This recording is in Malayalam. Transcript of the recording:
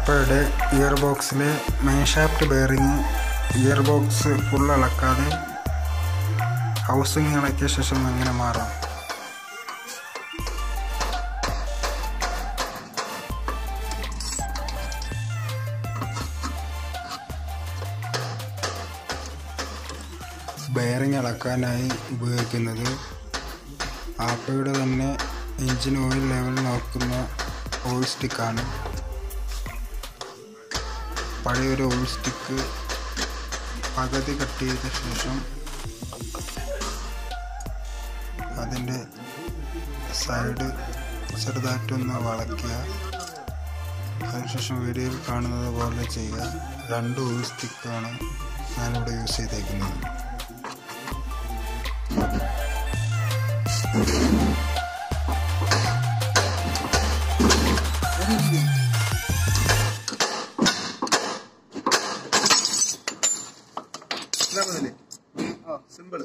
ആപ്പയുടെ ഇയർ ബോക്സിലെ main shaft bearing gear box full ഇളക്കാതെ housing ഇളക്കിയ ശേഷം എങ്ങനെ മാറാം. ബെയറിങ് ഇളക്കാനായി ഉപയോഗിക്കുന്നത് ആപ്പയുടെ തന്നെ എഞ്ചിൻ ഓയിൽ ലെവൽ നോക്കുന്ന ഓയിൽ സ്റ്റിക്കാണ് പഴയൊരു ഓയിൽ സ്റ്റിക്ക് പകുതി കട്ട് ചെയ്ത ശേഷം അതിന്റെ സൈഡ് ചെറുതായിട്ടൊന്ന് വളയ്ക്കുക. അതിനുശേഷം വീഡിയോയിൽ കാണുന്നത് പോലെ ചെയ്യുക. രണ്ട് ഓയിൽ സ്റ്റിക്കാണ് ഞാനിവിടെ യൂസ് ചെയ്തേക്കുന്നത്. ഇതാ മുതൽ ആ സിമ്പിൾ